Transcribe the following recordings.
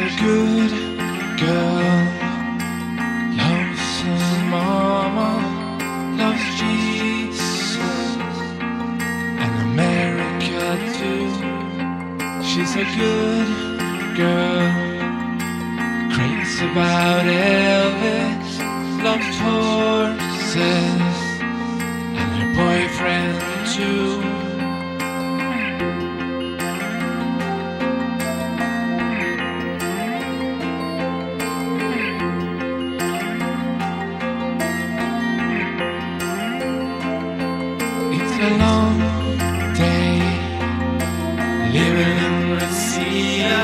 a good girl. Loves her mama, loves Jesus, and America too. She's a good girl. Crazy about Elvis, loves horses, A long day living in Reseda.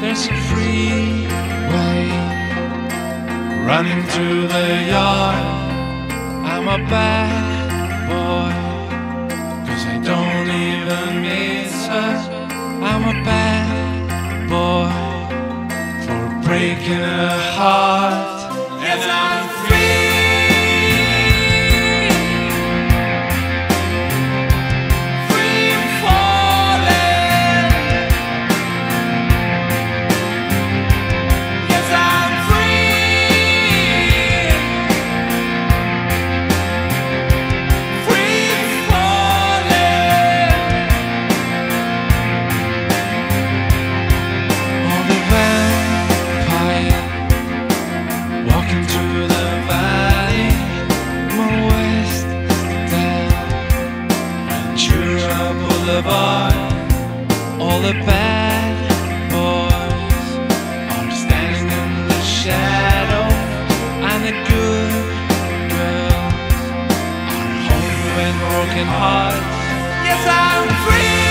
There's a freeway running through the yard. I'm a bad boy, cause I don't even miss her. I'm a bad boy for breaking her heart. Broken hearts. Yes, I'm free. Free